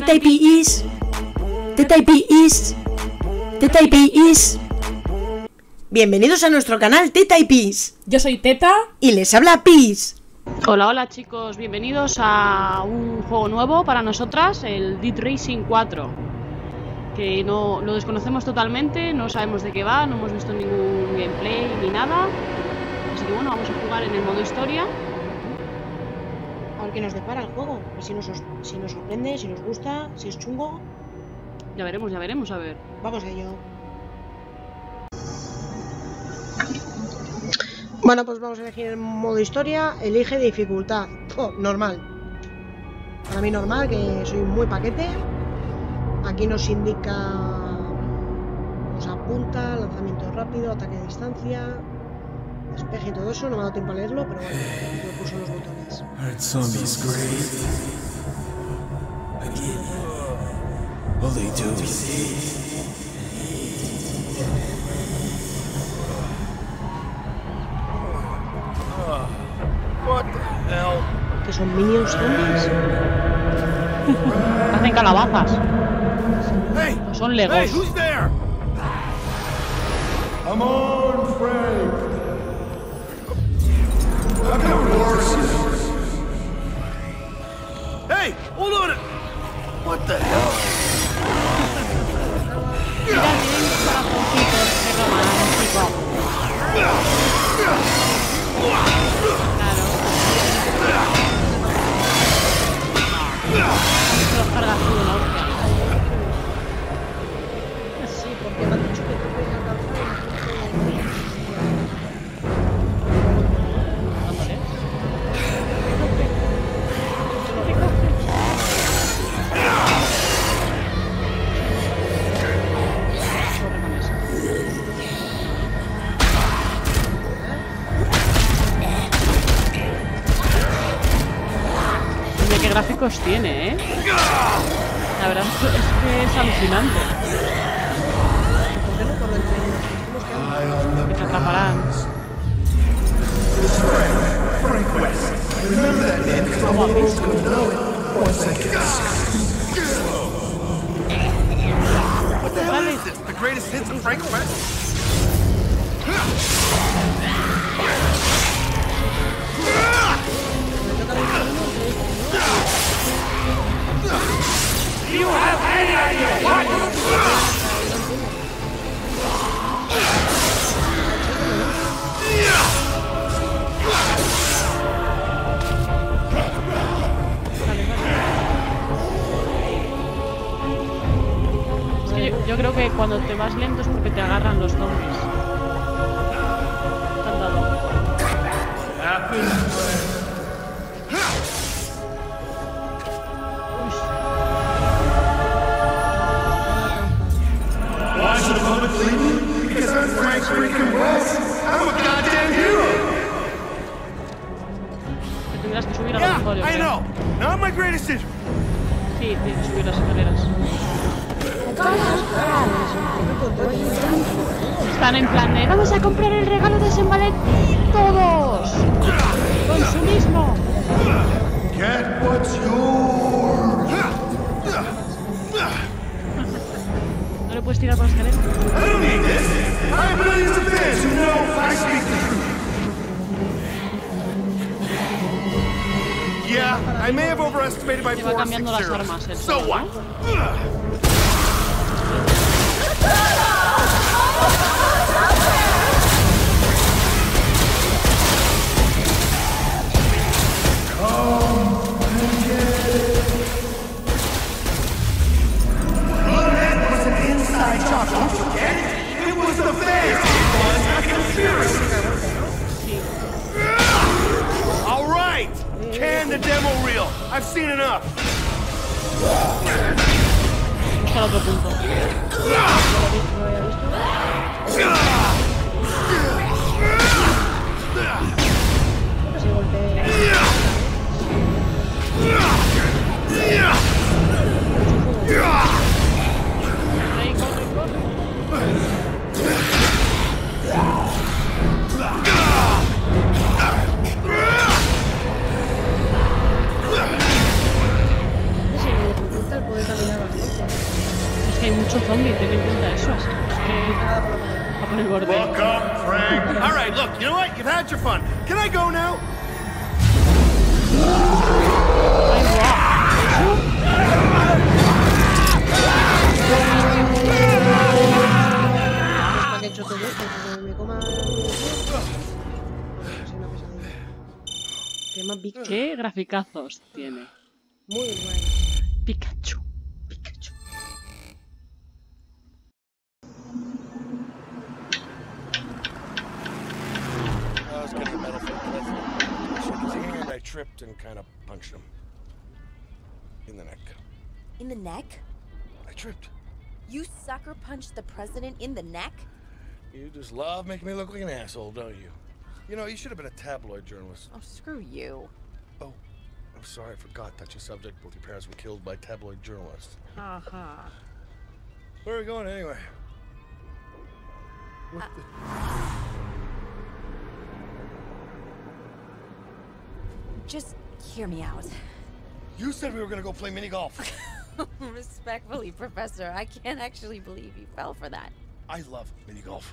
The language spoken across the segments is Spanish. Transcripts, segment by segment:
The type is. The type is. The type is. Bienvenidos a nuestro canal Teta y Pis. Yo soy Teta. Y les habla Pis. Hola, hola chicos, bienvenidos a un juego nuevo para nosotras, el Dead Racing 4. Que no lo desconocemos totalmente, no sabemos de qué va, no hemos visto ningún gameplay ni nada. Así que bueno, vamos a jugar en el modo historia. Qué nos depara el juego. A ver si nos, os- si nos sorprende, si nos gusta, si es chungo. Ya veremos, ya veremos, a ver. Vamos a ello. Bueno, pues vamos a elegir el modo historia. Elige dificultad. Oh, normal. Para mí normal, que soy muy paquete. Aquí nos indica... Nos apunta, lanzamiento rápido, ataque a distancia, despeje y todo eso. No me ha dado tiempo a leerlo, pero bueno, me puso los botones. Aren't zombies great? Again. All they do is eat. What the hell? Que son minions zombies. Hacen calabazas. Hey! No son Hey, legos. who's there? Come on, Frank. Gráficos tiene, All right, can the demo reel. I've seen enough. Busca el otro punto. Se golpea. Ahí, hay mucho zombie, ten en cuenta eso. Es que por el borde. Welcome, Frank. All right, look, you know what? You've had your fun. Can I go now? Ay, guau. ¿Para qué he hecho todo esto? Que tripped and kind of punched him. In the neck. In the neck? I tripped. You sucker punched the president in the neck? You just love making me look like an asshole, don't you? You know, you should have been a tabloid journalist. Oh, screw you. Oh, I'm sorry, I forgot that your subject. Both your parents were killed by tabloid journalists. Ha ha. Where are we going anyway? What uh, the... Just hear me out. You said we were gonna go play mini golf. Respectfully, Professor, I can't actually believe you fell for that. I love mini golf.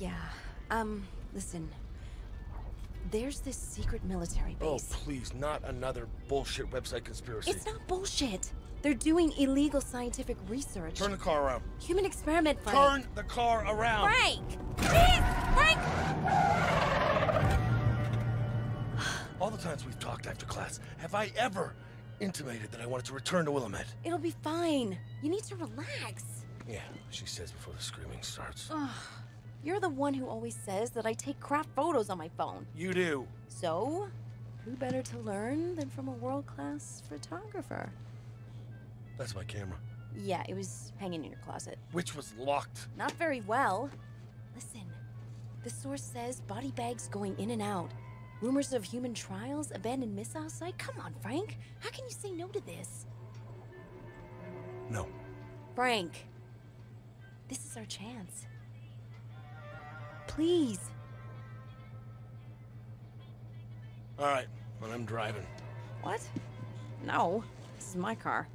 Yeah. Um, listen. There's this secret military base. Oh, please, not another bullshit website conspiracy. it's not bullshit. They're doing illegal scientific research. Turn the car around. Human experiment, Frank. Turn the car around. Frank! Please! Frank! All the times we've talked after class, have I ever intimated that I wanted to return to Willamette? It'll be fine. You need to relax. Yeah, she says before the screaming starts. Ugh. You're the one who always says that I take crap photos on my phone. You do. So, who better to learn than from a world class photographer? That's my camera, Yeah, it was hanging in your closet. which was locked. Not very well. Listen, the source says body bags going in and out. Rumors of human trials, abandoned missile site. Come on, Frank. How can you say no to this? No. Frank, this is our chance. Please. All right, well, I'm driving. What? No, this is my car.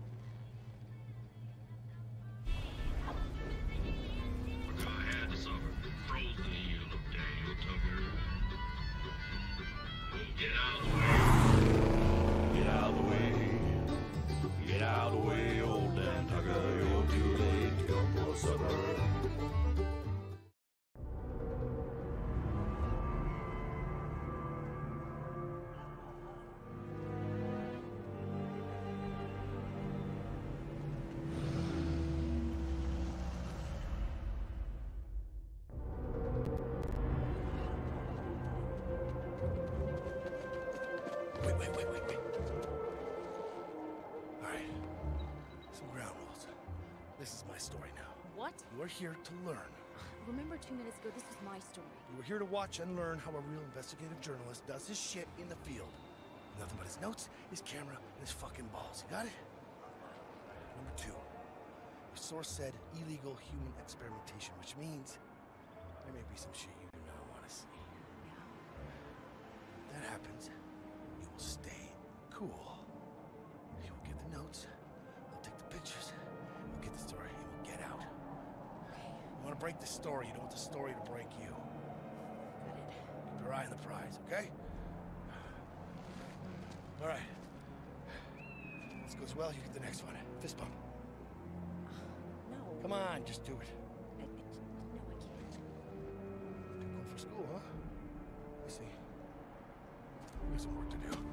Get out of the way. Get out of the way, old Dan story now. What? You are here to learn. Remember two minutes ago, this was my story. You are here to watch and learn how a real investigative journalist does his shit in the field. Nothing but his notes, his camera, and his fucking balls. You got it? Number two. Your source said illegal human experimentation, which means there may be some shit you do not want to see. If that happens, you will stay cool. You will get the notes, you'll take the pictures, you'll get the story, want to break the story, you don't want the story to break you. Keep your eye on the prize, okay? All right. This goes well, you get the next one. Fist bump. No. Come on, just do it. I, I, no, I can't. Too cool for school, huh? I see. We got some work to do.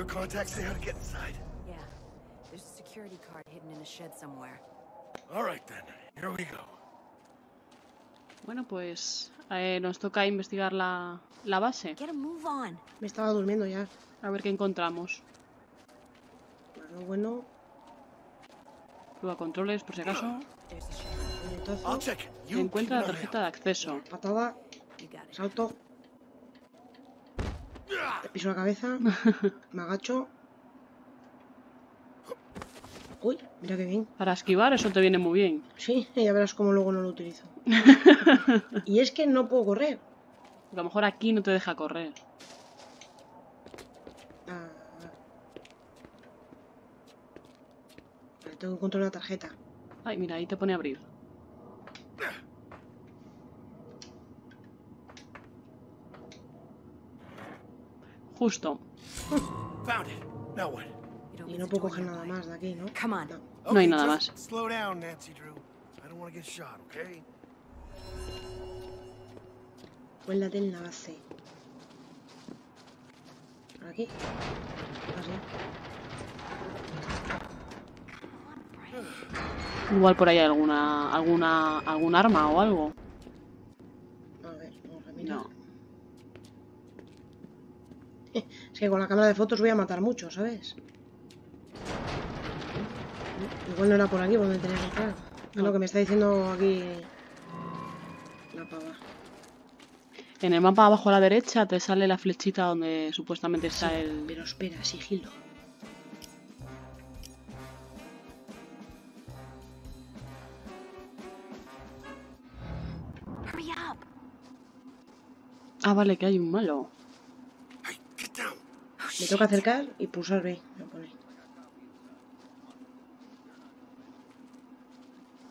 Your contacts say how to get inside. Yeah. There's a security card hidden in a shed somewhere. All right then, here we go. Bueno, pues eh, nos toca investigar la, la base. Get a move on. Me estaba durmiendo ya. A ver qué encontramos. Bueno, bueno. Prueba controles, por si acaso. Encuentra la tarjeta de acceso. patada, salto. Piso la cabeza. Me agacho. Uy, mira qué bien. Para esquivar eso te viene muy bien. Sí, ya verás cómo luego no lo utilizo. y es que no puedo correr. A lo mejor aquí no te deja correr. Ah, Vale, tengo que encontrar una tarjeta. Ay, mira, ahí te pone abrir. Justo. Y no puedo coger nada más de aquí, ¿no? Come on. No. No hay nada más. Slow down, Nancy Drew. I don't want to get shot, okay? Cuélate en la base. ¿Por aquí? Así. Igual por ahí hay alguna, alguna, algún arma o algo. A ver, vamos a mirar. No. Que con la cámara de fotos voy a matar mucho, ¿sabes? Igual no era por aquí por donde tenía que entrar. Es lo que me está diciendo aquí la pava. En el mapa abajo a la derecha te sale la flechita donde supuestamente está el... Pero espera, sigilo. Ah, vale, que hay un malo. Me toca acercar y pulsar B. me pone.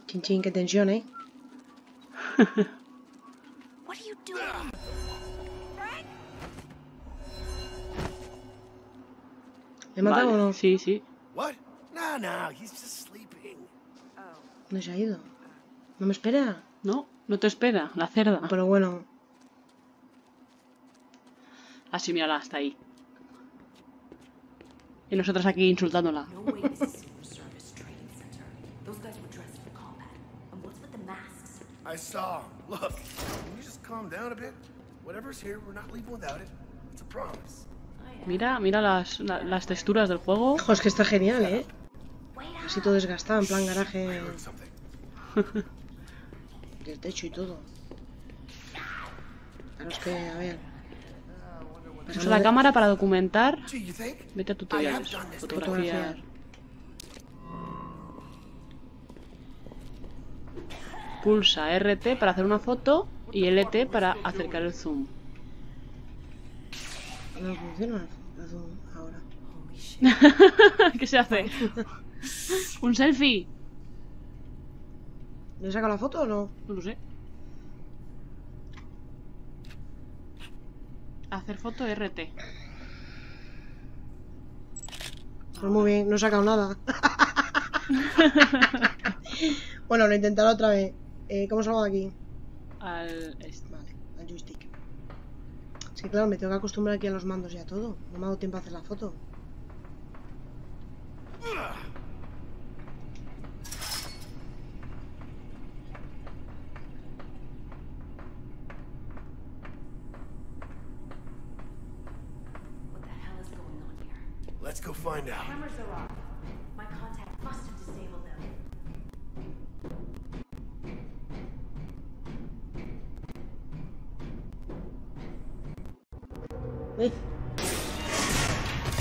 Chin chin, qué tensión, ¿eh? What are you doing? ¿Le he matado Vale, o no? Sí, sí. No, no, he's just sleeping. ¿Dónde se ha ido? ¿No me espera? No, no te espera, la cerda. Pero bueno, Así, mírala, hasta ahí. Y nosotros aquí insultándola. I saw him. Look, can you just calm down a bit? Whatever's here, we're not leaving without it. It's a promise. Mira, mira las, la- las texturas del juego. ojo, es que está genial, ¿eh? Así todo desgastado, en plan garaje del techo y todo. Claro, es que, a ver. Usa la cámara para documentar. Vete a tutoriales. Fotografiar. Pulsa RT para hacer una foto y LT para acercar el zoom. No funciona el zoom ahora. ¿Qué se hace? ¿Un selfie? ¿Le saca la foto o no? No lo sé. Hacer foto RT. Pues muy bien, no he sacado nada. bueno, lo intentaré otra vez. Eh, ¿Cómo salgo de aquí? Al... este. Vale, al joystick. Es que claro, me tengo que acostumbrar aquí a los mandos y a todo. No me ha dado tiempo a hacer la foto. Let's go find out. Cameras are off. My contact must have disabled them. Eh,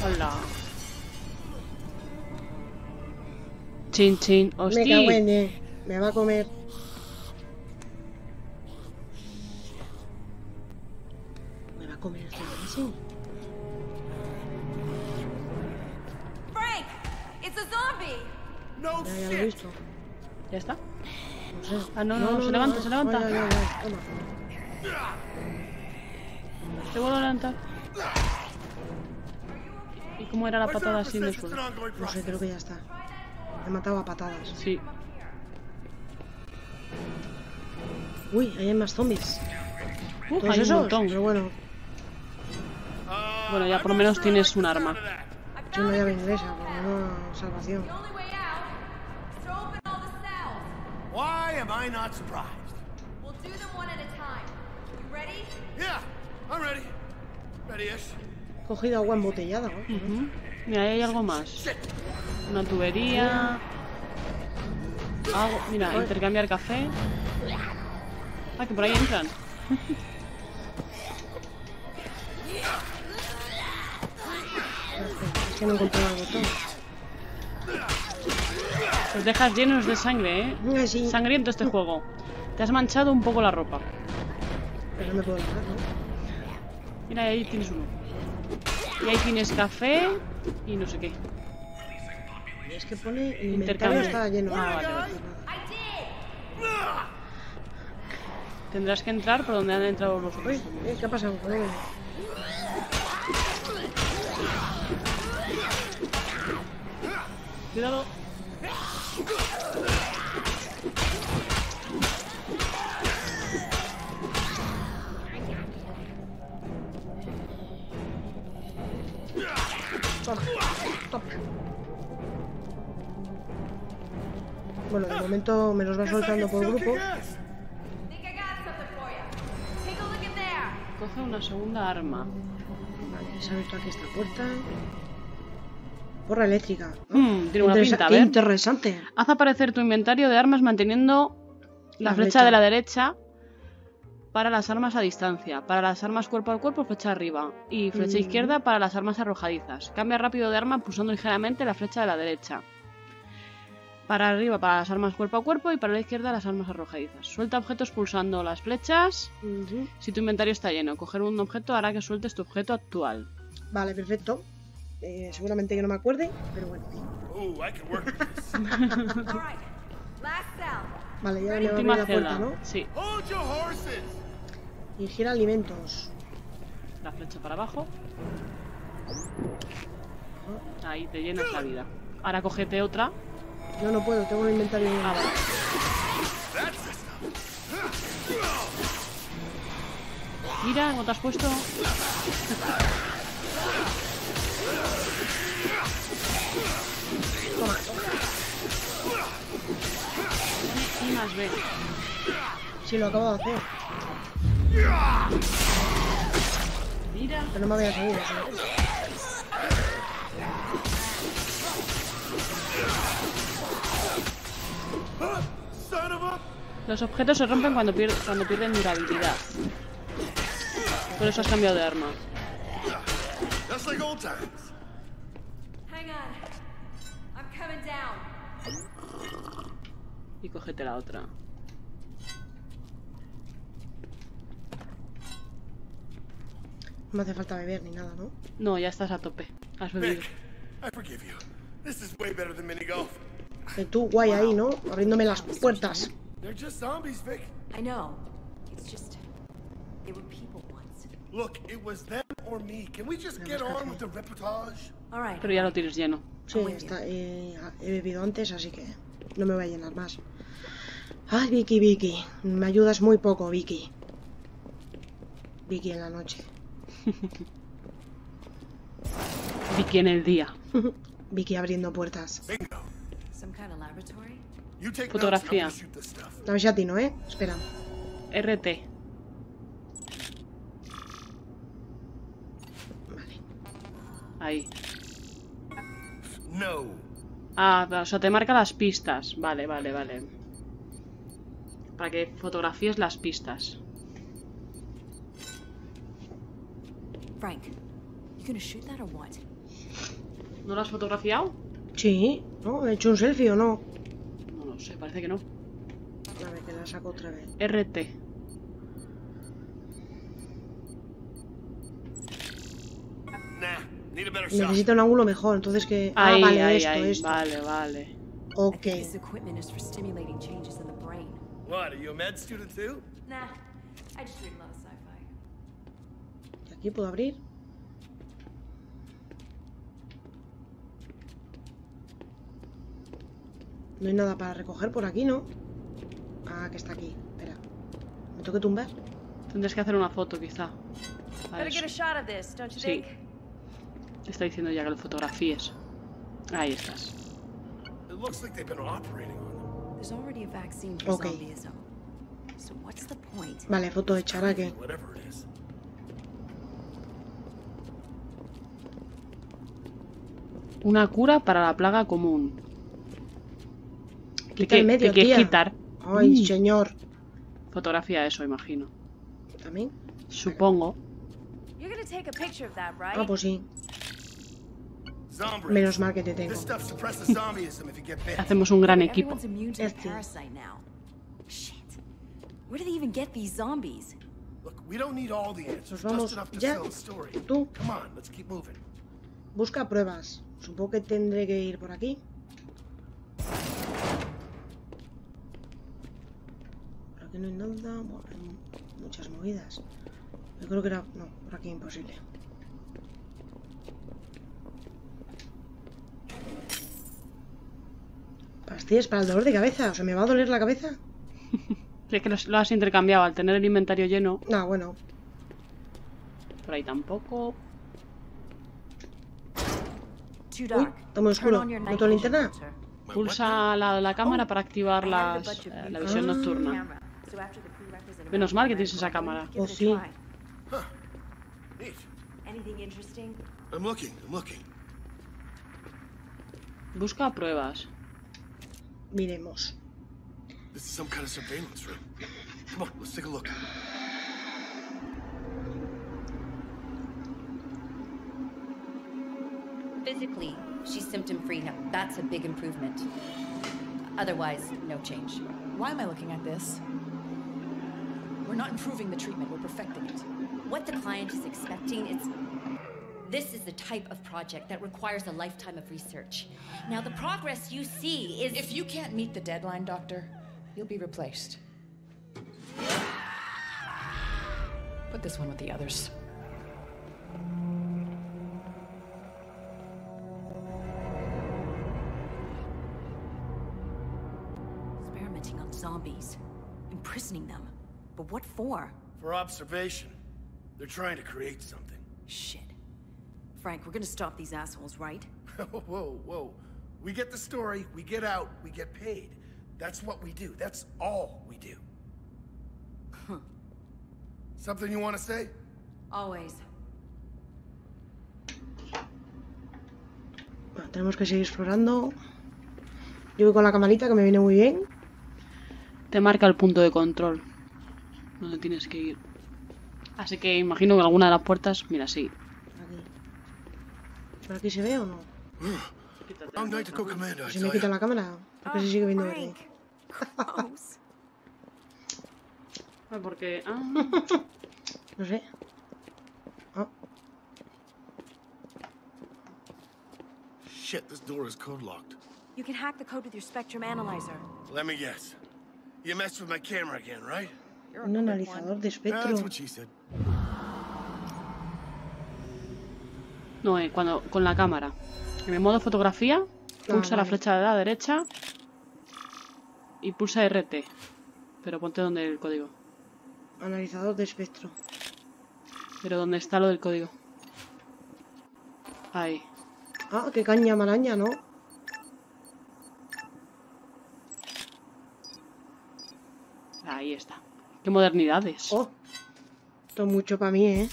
Hola. Chin chin. me cago en eh. Me va a comer. No. Ah, no, no, se levanta, se levanta. Ay, ay, ay, toma. Te vuelvo a levantar. ¿Y cómo era la patada así en el says it's suelo? No sé, creo que ya está. He matado a patadas. Sí. Uy, ahí hay más zombies. Uh, hay un esos. montón. Pero bueno, Bueno, ya por lo menos tienes un arma. yo una llave inglesa, por una salvación. Why not surprised? We'll do them one at a time. You ready? Yeah, I'm ready. Ready-ish. Cogido agua embotellada, ¿no? Ujú. Mira, ahí hay algo más. Una tubería. Algo. Mira, intercambiar café. Ah, que por ahí entran. Es que no he encontrado el botón. Los dejas llenos de sangre, ¿eh? Ah, sí, Sangriento este juego. Te has manchado un poco la ropa. pero no me puedo dejar, ¿no? Mira, ahí tienes uno. Y ahí tienes café y no sé qué. Y es que pone el Intercambio. inventario está lleno. Ah, vale, vale. Tendrás que entrar por donde han entrado los Uy, otros. eh, ¿qué ha pasado? Joder. Cuidado. Toma. Bueno, de momento me los va soltando por grupo. Coge una segunda arma. Vale, se ha abierto aquí esta puerta. Porra eléctrica. Hmm, tiene una Interesa- pinta, a qué ver. interesante. Haz aparecer tu inventario de armas manteniendo la, La flecha, flecha. de la derecha para las armas a distancia. Para las armas cuerpo a cuerpo, flecha arriba. Y flecha Mm. izquierda para las armas arrojadizas. Cambia rápido de arma pulsando ligeramente la flecha de la derecha. Para arriba para las armas cuerpo a cuerpo y para la izquierda las armas arrojadizas. Suelta objetos pulsando las flechas. Si tu inventario está lleno, coger un objeto hará que sueltes tu objeto actual. Vale, perfecto. Eh, seguramente que no me acuerde, pero bueno. Ooh, I can work with this. All right. Last cell. Vale, ya me va a abrir la puerta, celda. ¿no? Sí, Hold your horses. Ingiere alimentos. la flecha para abajo. Ahí te llenas la vida. Ahora cógete otra. Yo no puedo, tengo un inventario. Ah, vale. Mira, ¿cómo te has puesto? Y más B. Sí, lo acabo de hacer, Mira. pero no me había a. Los objetos se rompen cuando, pier- cuando pierden durabilidad. Por eso has cambiado de arma. Y cógete la otra. No me hace falta beber ni nada, ¿no? No, ya estás a tope. Has bebido. Vic, I forgive you. This is way better than mini golf. Que tú, guay ahí, ¿no? Abriéndome las puertas. They're just zombies, Vic. I know. It's just. They were people once. Look, it was them or me. Can we just get on with the reportage? All right. Pero ya lo tienes lleno. Sí, está, eh, he bebido antes, así que no me voy a llenar más. Ay, Vicky, Vicky. Me ayudas muy poco, Vicky. Vicky en la noche. Vicky en el día. Vicky abriendo puertas. Bingo. Some kind of laboratory? You take Fotografía. notes. I'm gonna shoot this stuff. A ver si atino, ¿eh? Espera. RT. Vale. Ahí. No. Ah, o sea, te marca las pistas. Vale, vale, vale. Para que fotografíes las pistas. Frank, you gonna shoot that or what? ¿No lo has fotografiado? Sí, ¿no? ¿He hecho un selfie o no? No lo sé, parece que no. A ver, que la saco otra vez. RT. Nah. Need a better shot. Necesito un ángulo mejor, entonces que... Ahí, ah, vale, ahí, esto, ahí. esto. Vale, vale. Ok. I think this equipment is for stimulating changes in the brain. What? Are you a med student too? Nah, I just read a lot of sci-fi. ¿Y aquí puedo abrir? No hay nada para recoger por aquí, ¿no? Ah, que está aquí. Espera. ¿Me tengo que tumbar? Tendrás que hacer una foto, quizá. Para Better get a eso. shot of this, don't you Sí. está diciendo ya que lo fotografíes. Ahí estás. It looks like they've been operating on them. There's already a vaccine for Okay. zombieism. So what's the point? Vale, foto de Charaque. Whatever it is. Una cura para la plaga común. ¿Qué, qué- medio, qué quieres quitar? Ay, Mm. señor. Fotografía eso, imagino. ¿También? Supongo. You're gonna take a picture of that, right? Ah, pues sí. Menos mal que te tengo. Hacemos un gran equipo. Este. parasite now. Shit. Where do they even get these zombies? Look, we don't need all the answers, Nos vamos just enough to ya. sell the story. Tú, busca pruebas. Supongo que tendré que ir por aquí. Por aquí no hay nada. Bueno, hay muchas movidas. Yo creo que era... No, por aquí imposible. Pastillas para el dolor de cabeza. O sea, ¿me va a doler la cabeza? Es que lo has intercambiado al tener el inventario lleno. No, bueno. Por ahí tampoco. Uy, está muy oscuro. ¿No linterna? Pulsa la, la cámara para activar las, eh, la visión Ah. nocturna. Menos mal que tienes esa cámara. Oh, sí. try. Neat. Anything interesting? I'm looking, I'm looking. Busca pruebas. Miremos. This is some kind of surveillance room. Come on, let's take a look. Physically, she's symptom free now. That's a big improvement. Otherwise, no change. Why am I looking at this? We're not improving the treatment, we're perfecting it. What the client is expecting is. This is the type of project that requires a lifetime of research. Now, the progress you see is. If you can't meet the deadline, Doctor, you'll be replaced. Put this one with the others. But what for? For observation. They're trying to create something. Shit. Frank, we're gonna stop these assholes, right? whoa, whoa. We get the story, we get out, we get paid. That's what we do. That's all we do. Something you want to say? Always. Bueno, tenemos que seguir explorando. Yo voy con la camarita que me viene muy bien. Te marca el punto de control. Donde tienes que ir. Así que imagino que alguna de las puertas. Mira, sí. Aquí. ¿Por aquí se ve o no? ¿Se me quita la cámara? Porque se sigue viendo verde. Ah, Porque. Ah, No sé. Ah, Shit, this door is code locked. You can hack the code with your Spectrum Analyzer. Let me guess. You messed with my camera again, right? Un analizador de espectro. No, eh, cuando, con la cámara. En el modo fotografía, pulsa la vale. flecha de la derecha y pulsa RT. Pero ponte donde el código. Analizador de espectro. Pero donde está lo del código. Ahí. Ah, qué caña maraña, ¿no? Ahí está. Qué modernidades. Oh. Esto es mucho para mí, ¿eh?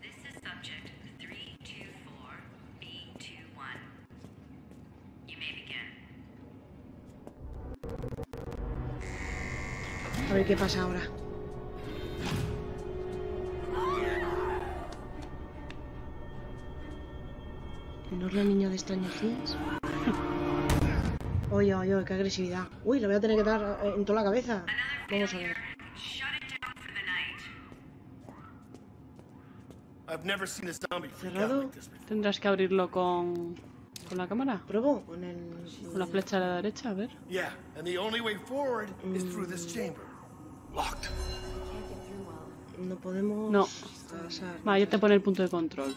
This is subject 324B21. You may begin. A ver qué pasa ahora. ¿No es la niña de extrañas Oye, oye, oye, qué agresividad. Uy, le voy a tener que dar eh, en toda la cabeza. Vamos a ver. A Cerrado. Tendrás que abrirlo con. con la cámara. Pruebo con el. Con la flecha de la derecha, a ver. Yeah, and the only way forward is through this chamber. Locked. Can't get through well. No podemos. No. pasar. Va, ya te pone el punto de control.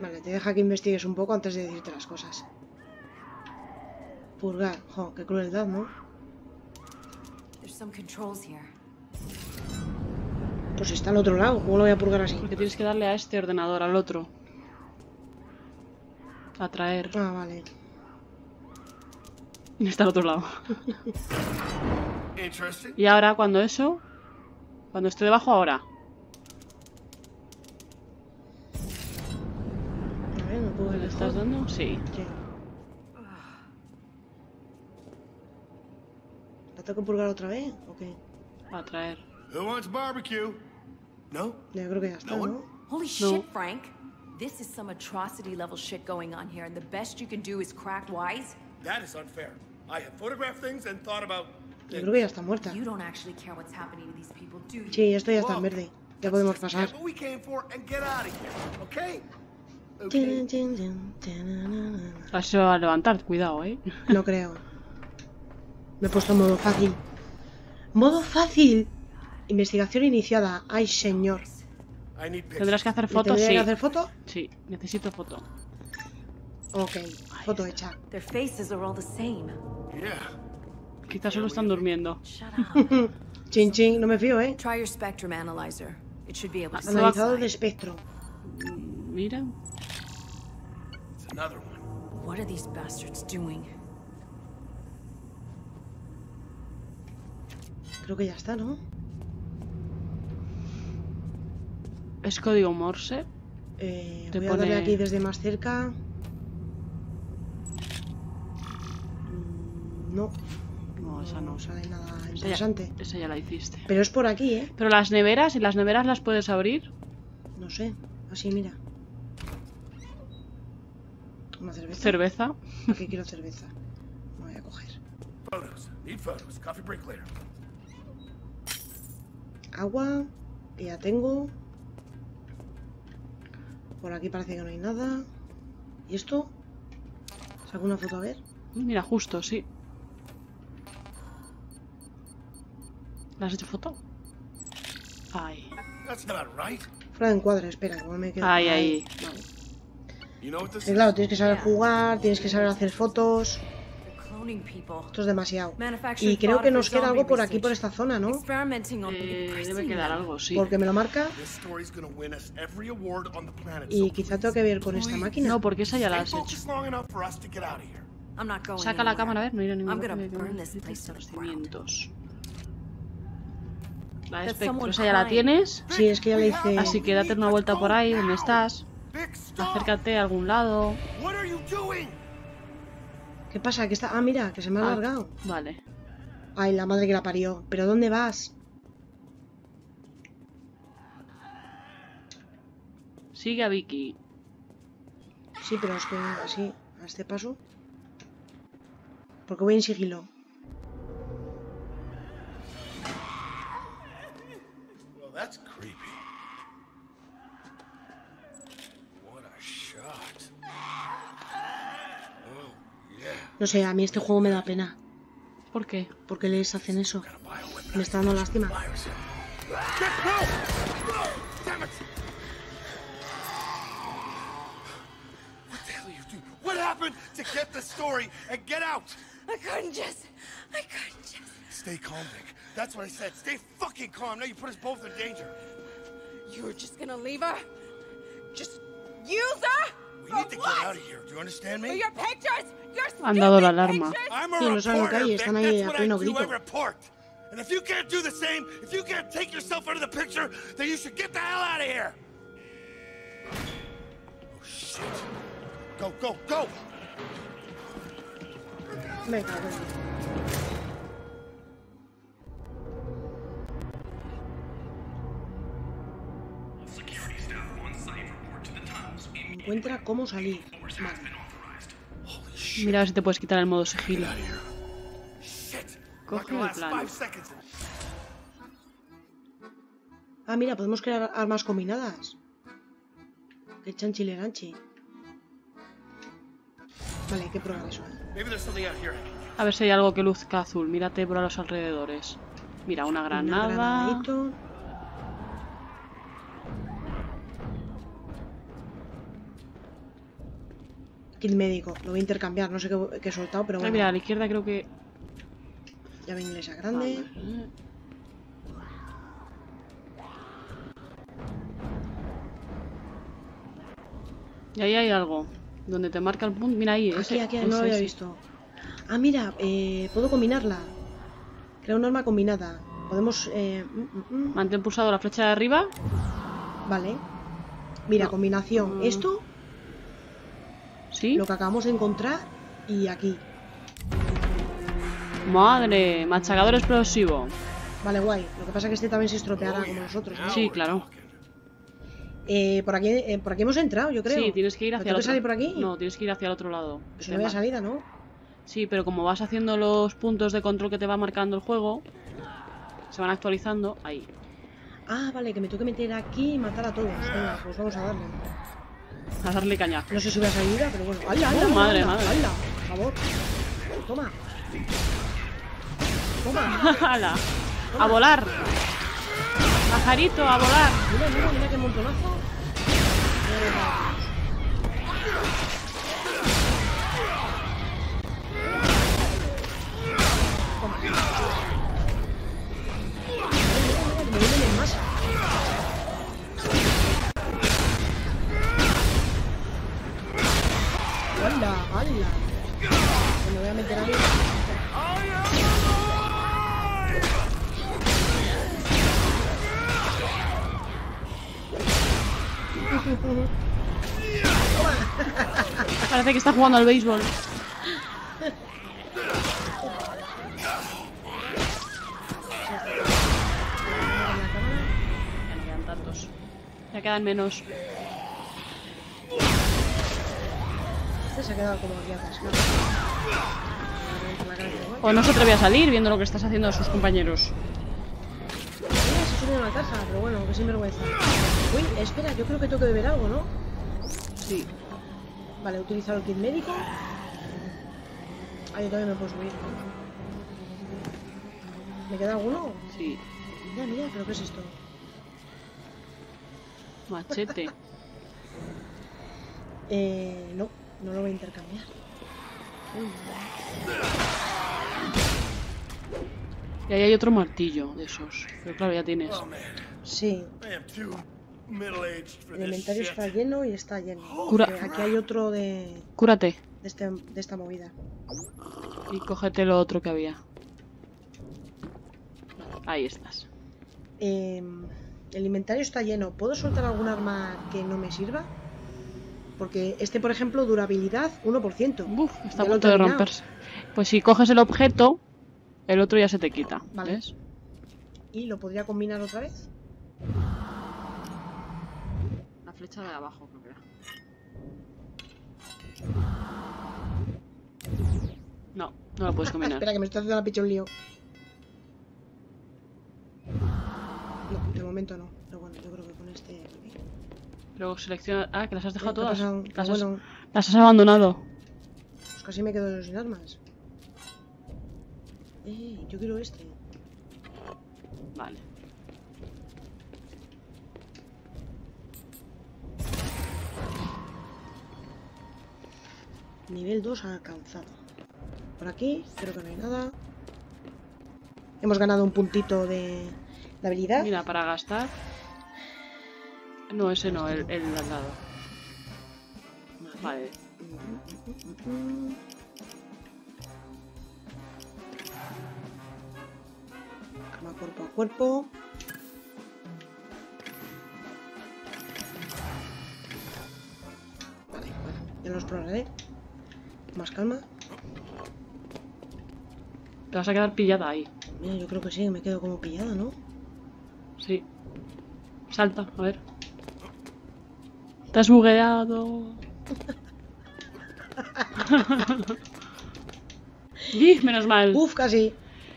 Vale, te deja que investigues un poco antes de decirte las cosas. Purgar. Jo, qué crueldad, ¿no? There's some controls here. Pues está al otro lado. ¿Cómo lo voy a purgar así? Porque tienes que darle a este ordenador, al otro. Atraer. Ah, vale. Está al otro lado. Y ahora, cuando eso. Cuando esté debajo, ahora. A ver, no puedo ver ¿Le estás dando? Sí. Sí. Tengo que purgar otra vez? Ok. Atraer. Who wants barbecue? No? Yo creo que ya está, No? ¿no? Holy No. shit, Frank. This is some atrocity level shit going on here, and the best you can do is crack wise? That is unfair. I have photographed things and thought about. Yo creo que ya está muerta. You don't actually care what's happening to these people, do you? Sí, esto ya está en verde. Ya podemos pasar. what we came for and get out of here, okay? Tin, Okay. tin, tin, tinanana. Así se va a levantar, cuidado, eh. No creo. Me he puesto en modo fácil. ¡Modo fácil! Investigación iniciada. ¡Ay, señor! Tendrás que hacer ¿Me fotos, tendría sí. que hacer foto? Sí, necesito foto. Ok, foto hecha. Their faces are all the same. Yeah. Quizás solo están durmiendo. Chin chin, no me fío, ¿eh? Try your spectrum analyzer. It should be able to see Analizador de espectro. Mira. It's another one. What are these bastards doing? Creo que ya está, ¿no? Es código Morse. Eh, Te voy a darle aquí desde más cerca. Mm, No. No, esa no. sale nada Esa ya, interesante. esa ya la hiciste. Pero es por aquí, ¿eh? Pero las neveras, ¿y las neveras las puedes abrir? No sé. Así, mira. ¿Una cerveza? Cerveza. Aquí quiero cerveza. Me voy a coger. Photos. Need photos. Coffee break later. Agua. Que ya tengo. Por aquí parece que no hay nada. ¿Y esto? ¿Saco una foto a ver? Mira, justo, sí. ¿La has hecho foto? Ay. Fuera de encuadre, espera, que me quedo. Ahí, ahí. Vale. Claro, tienes que saber jugar, tienes que saber hacer fotos. Esto es demasiado. Y creo que nos queda algo por aquí, por esta zona, ¿no? Eh, debe quedar algo, sí. Porque me lo marca. Y quizá tengo que ver con esta máquina. No, porque esa ya la has hecho. Saca la cámara, a ver, no irá a ningún I'm gonna lado. burn this place to the ground. Cimientos. La espectro, esa ya la tienes. Sí, es que ya le hice. Así que date una vuelta por ahí, donde estás. Acércate a algún lado. ¿Qué pasa? Que está. Ah, mira, que se me ha Ah. alargado. Vale. Ay, la madre que la parió. ¿Pero dónde vas? Sigue a Vicky. Sí, pero es que así, a este paso. Porque voy en sigilo. Well, that's creepy. What a shot. Oh, yeah. No sé, a mí este juego me da pena. ¿Por qué? Porque les hacen eso. Me está dando lástima. What the hell are you doing? What happened to get the story and get out? I couldn't just. I couldn't just. Stay calm, Vic. That's what I said. Stay fucking calm. Now you put us both in danger. You were just gonna leave her? Just use her? We need to what? get out of here. Do you understand me? your pictures? Your Han dado la stupid alarma. pictures? I'm a Sí, no saben lo que reporter, hay, Vic. están ahí That's a pleno grito. report. And if you can't do the same, if you can't take yourself out of the picture, then you should get the hell out of here. Oh shit! Go, go, go! Me cago Encuentra cómo salir. Vale. Mira a ver si te puedes quitar el modo sigilo. Coge el plano. Ah, mira, podemos crear armas combinadas. Que chanchileranchi. Vale, hay que probar eso. A ver si hay algo que luzca azul. Mírate por a los alrededores. Mira, una Un granada. Kit médico. Lo voy a intercambiar. No sé qué, qué he soltado, pero Ay, bueno. mira, a la izquierda creo que. Llave inglesa grande. Vale. Y ahí hay algo. Donde te marca el punto. Mira ahí. Aquí, ese- aquí, no lo había ese. visto. Ah, mira, eh, puedo combinarla. Creo un arma combinada. Podemos. Eh, mm, mm, mm. Mantén pulsado la flecha de arriba. Vale. Mira, No. combinación. Esto, Sí. lo que acabamos de encontrar, y aquí. Madre. Machacador explosivo. Vale, guay. Lo que pasa es que este también se estropeará como nosotros. ¿no? Sí, claro. Eh, por, aquí, eh, por aquí hemos entrado, yo creo. Sí, tienes que ir ¿Pero hacia el otro. salir por aquí? No, tienes que ir hacia el otro lado. Pues Te no había mar- salida, ¿no? Sí, pero como vas haciendo los puntos de control que te va marcando el juego, se van actualizando. Ahí. Ah, vale, que me tengo que meter aquí y matar a todos. Venga, pues vamos a darle. A darle caña. No sé si voy a salir, pero bueno. ¡Hala, hala! Oh, hala, madre, hala, madre. hala! Por favor. Toma. Toma. ¡Hala! ¡A volar! ¡Pajarito, a volar! Mira, mira, mira qué montonazo. Toma. Me vienen en masa. ¡Hala, hala! Me voy a meter ahí. Parece que está jugando al béisbol. Ya quedan menos. Este se ha quedado como aquí atascado. O no se atreve a salir viendo lo que estás haciendo a sus compañeros. Mira, se sube a una casa, pero bueno, que sinvergüenza. Uy, espera, yo creo que tengo que beber algo, ¿no? Sí. Vale, he utilizado el kit médico. Ah, yo también me puedo subir. ¿Me queda alguno? Sí. Mira, mira, pero ¿qué es esto? Machete. Eh, no, no lo voy a intercambiar. Y ahí hay otro martillo de esos. Pero claro, ya tienes. Sí, el inventario está lleno y está lleno. Cura- Aquí hay otro de, Cúrate. de, este, de esta movida. Y cógete lo otro que había. Ahí estás. Eh, el inventario está lleno. ¿Puedo soltar algún arma que no me sirva? Porque este, por ejemplo, durabilidad 1%. Uf, está a punto de romperse. Pues si coges el objeto, el otro ya se te quita. Vale. ¿Ves? ¿Y lo podría combinar otra vez? La flecha de abajo, creo que era. No, no la puedes combinar. Espera, que me estoy haciendo la picha un lío. No, de momento no. Luego selecciona. Ah, que las has dejado ¿Qué ha todas. Las has, bueno, las has abandonado. pues casi me quedo sin armas. Eh, yo quiero este. Vale. Nivel 2 alcanzado. Por aquí, creo que no hay nada. Hemos ganado un puntito de, de habilidad. Mira, para gastar. No, ese no, el, el al lado. Vale. Cama cuerpo a cuerpo. Vale, bueno, ya los probaré. Más calma. Te vas a quedar pillada ahí. Mira, yo creo que sí, me quedo como pillada, ¿no? Sí. Salta, a ver. Te has bugueado. ¡Ih, menos mal! Uf, casi.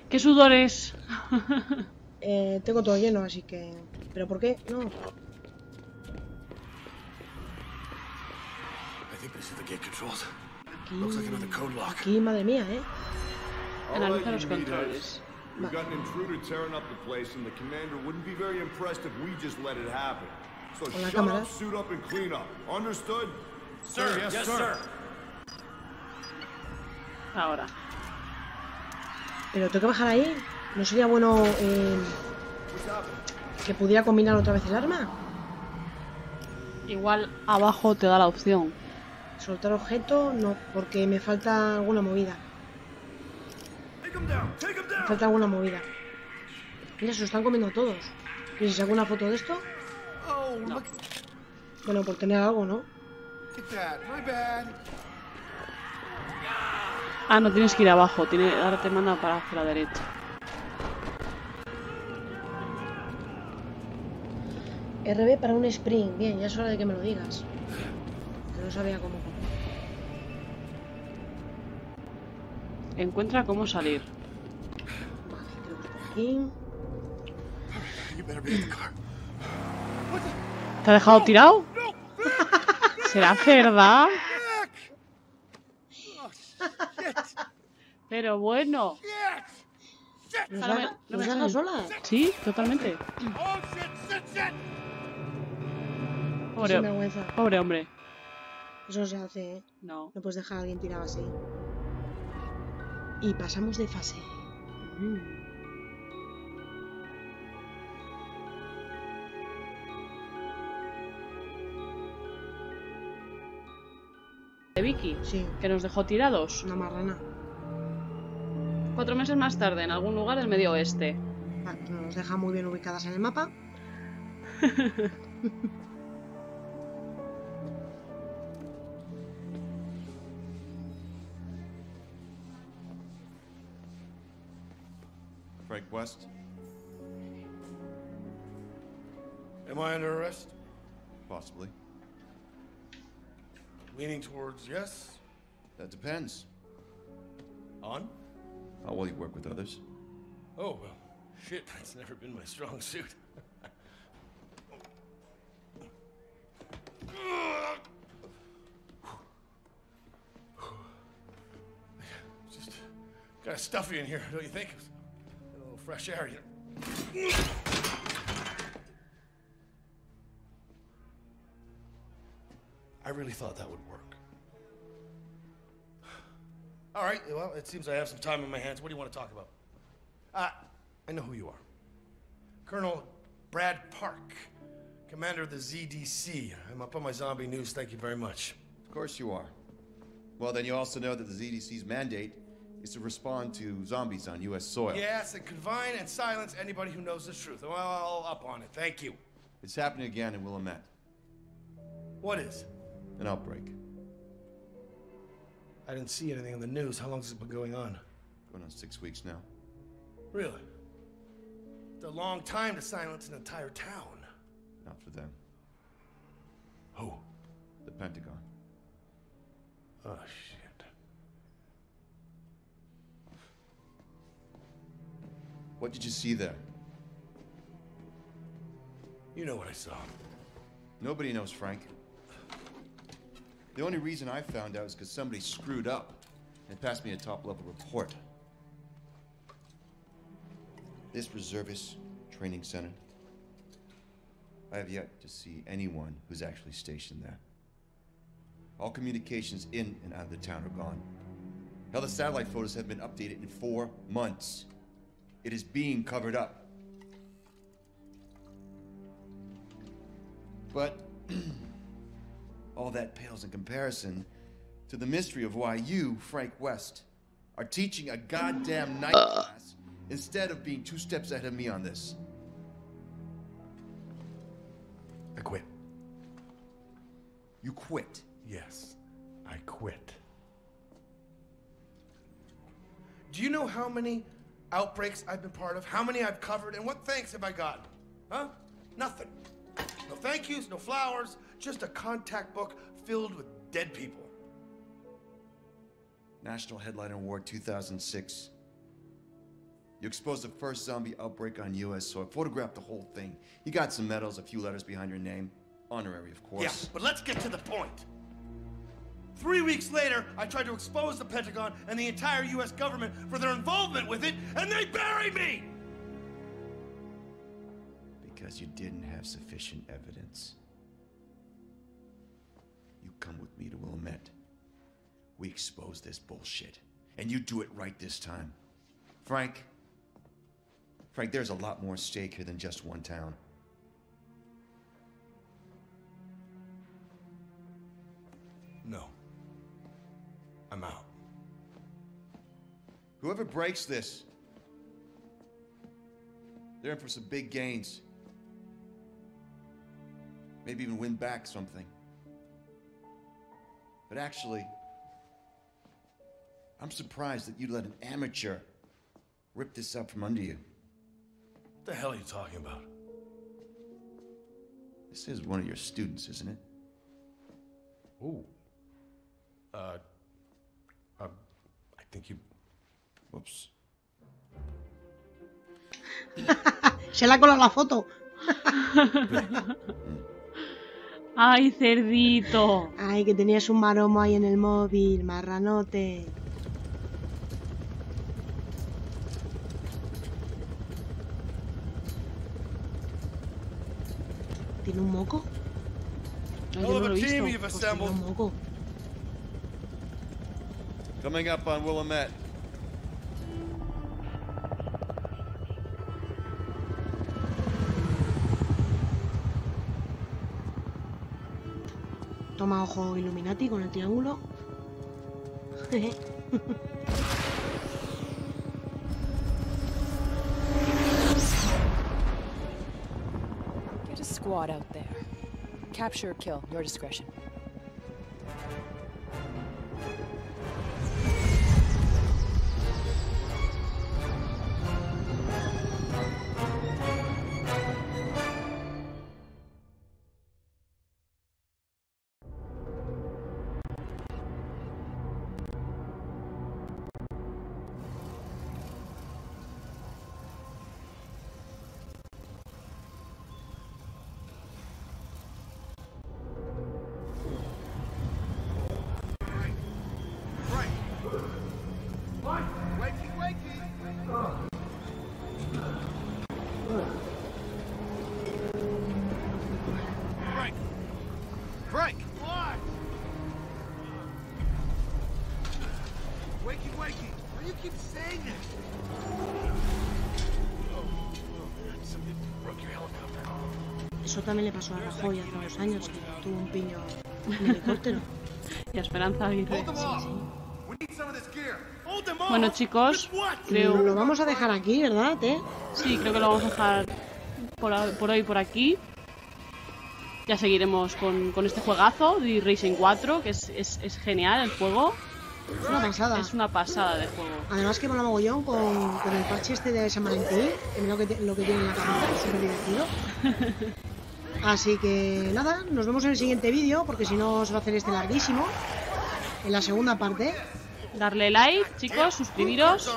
¡Qué sudores! Eh, tengo todo lleno, así que... ¿Pero por qué? No. I think this is the gate controls. Aquí... Looks like another code lock. Aquí, madre mía, ¿eh? Analiza los controles. We've got an intruder tearing up the place, and the commander wouldn't be very impressed if we just let it happen. So Con la shut cámara. up, suit up, and clean up. Understood? Sir, yes, sir. Ahora. Pero tengo que bajar ahí. ¿No sería bueno eh, que pudiera combinar otra vez el arma? Igual abajo te da la opción. Soltar objeto, no, porque me falta alguna movida. Take him Me falta alguna movida. Mira, se lo están comiendo todos. ¿Y si saco una foto de esto? Oh, Bueno, por tener algo, ¿no? Ah, no tienes que ir abajo. Tiene, ahora te manda para hacia la derecha. RB para un sprint. Bien, ya es hora de que me lo digas. Que no sabía cómo. Encuentra cómo salir. Vale, creo que es por aquí. You better be in the car. ¿Te ha dejado tirado? ¿Será verdad? Pero bueno. ¿Nos Déjame- deja- no me sola? Sí, totalmente. Pobre, vergüenza. pobre hombre. Eso no se hace, ¿eh? No. No puedes dejar a alguien tirado así. Y pasamos de fase. Mm. De Vicky, Sí, que nos dejó tirados. una marrana. Cuatro meses más tarde, en algún lugar del medio oeste. Vale, pues nos deja muy bien ubicadas en el mapa. Frank West? Am I under arrest? Possibly. Leaning towards yes. That depends. On? How well you work with others. Oh, well, shit, that's never been my strong suit. Just kind of stuffy in here, don't you think? A little fresh air, you I really thought that would work. All right, well, it seems I have some time on my hands. What do you want to talk about? Uh, I know who you are. Colonel Brad Park, commander of the ZDC. I'm up on my zombie news, thank you very much. Of course you are. Well, then you also know that the ZDC's mandate is to respond to zombies on U.S. soil. Yes, and confine and silence anybody who knows the truth. Well, I'll up on it, thank you. It's happening again in Willamette. What is? An outbreak. I didn't see anything in the news. How long has it been going on? Going on six weeks now. Really? It's a long time to silence an entire town. Not for them. Who? The Pentagon. Oh, shit. What did you see there? You know what I saw. Nobody knows, Frank. The only reason I found out is because somebody screwed up and passed me a top level report. This reservist training center, I have yet to see anyone who's actually stationed there. All communications in and out of the town are gone. Hell, the satellite photos have been updated in four months. It is being covered up. But all that pales in comparison to the mystery of why you, Frank West, are teaching a goddamn night uh. class instead of being two steps ahead of me on this. I quit. You quit. Yes, I quit. Do you know how many outbreaks I've been part of? How many I've covered? And what thanks have I gotten? Huh? Nothing. No thank yous, no flowers, just a contact book filled with dead people. National Headliner Award 2006. You exposed the first zombie outbreak on U.S. soil. Photographed the whole thing. You got some medals, a few letters behind your name. Honorary, of course. Yeah, but let's get to the point. Three weeks later, I tried to expose the Pentagon and the entire U.S. government for their involvement with it, and they bury me! Because you didn't have sufficient evidence. Come with me to Willamette. We expose this bullshit. And you do it right this time. Frank. Frank, there's a lot more at stake here than just one town. No. I'm out. Whoever breaks this, they're in for some big gains. Maybe even win back something. But actually, I'm surprised that you let an amateur rip this up from under you. What the hell are you talking about? This is one of your students, isn't it? Ooh. Uh. Um. I think you. Whoops. Se le ha colado la foto. ¡Ay, cerdito! Ay, que tenías un maromo ahí en el móvil, marranote. ¿Tiene un moco? Ay, yo no lo he visto. team you've Pues tiene un moco. Coming up on Willamette. Toma ojo Illuminati con el triángulo. Get a squad out there. Capture or kill, your discretion. Eso también le pasó a Rajoy hace unos años, que tuvo un piño en helicóptero. Y a Esperanza Aguirre. Bueno, chicos, creo... Lo vamos a dejar aquí, ¿verdad, eh? Sí, creo que lo vamos a dejar por, hoy por aquí. Ya seguiremos con, con este juegazo de Racing 4, que es, es, es genial el juego. Es una pasada. Es una pasada de juego. Además que mola mogollón con, con el parche este de San Valentín, que lo que, te- lo que tiene en la cabeza, es súper divertido. Así que nada, nos vemos en el siguiente vídeo, porque si no se va a hacer este larguísimo. En la segunda parte. Darle like, chicos, suscribiros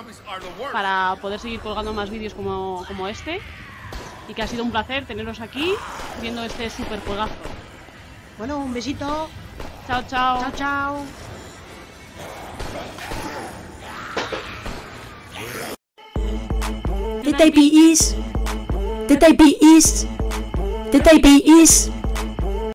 para poder seguir colgando más vídeos como, como este. Y que ha sido un placer teneros aquí viendo este super juegazo. Bueno, un besito. Chao, chao. Chao, chao. TTIP is. TTIP is. TTIP is.